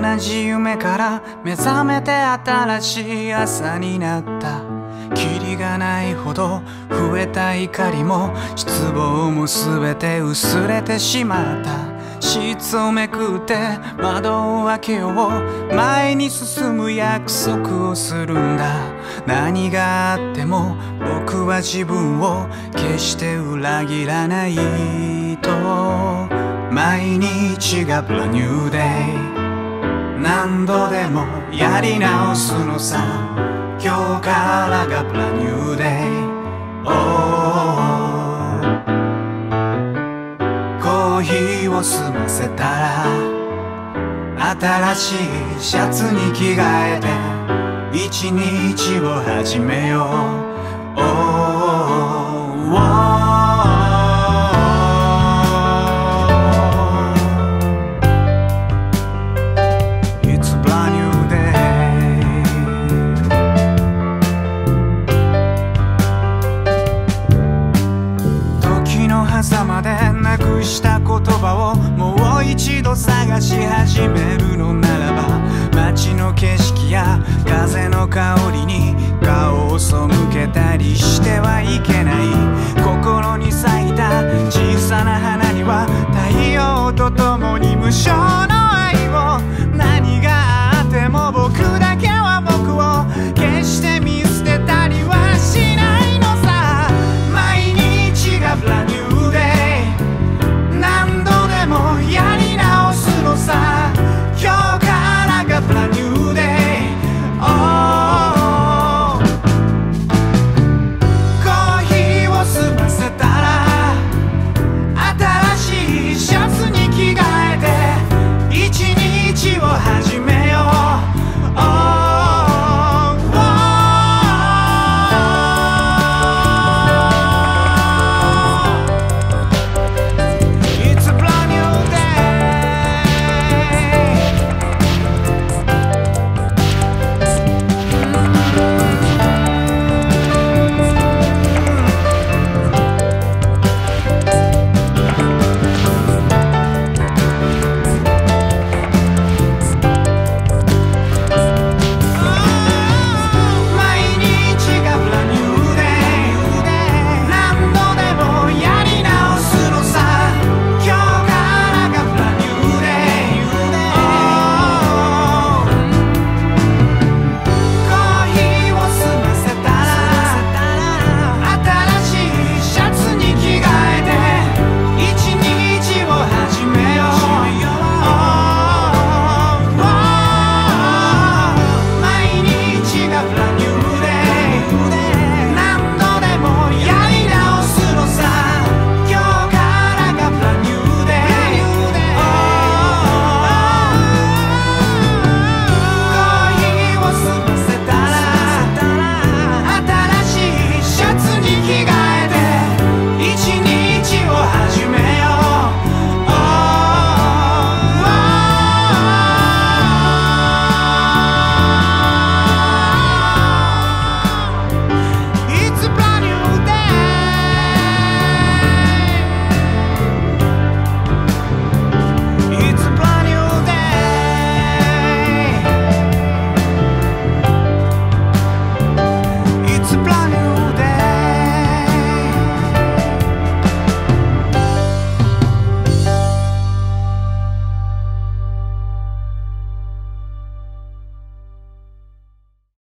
同じ夢から目覚めて新しい朝になった。キリがないほど増えた怒りも失望も全て薄れてしまった。シーツをめくって窓を開けよう。前に進む約束をするんだ。何があっても僕は自分を決して裏切らないと。毎日がブラニューデイ。何度でもやり直すのさ。今日からがブラニューデイ。Oh コーヒーを済ませたら新しいシャツに着替えて一日を始めよう、oh, 一度探し始めるのならば街の景色や風の香りに顔を背けたりしてはいけない。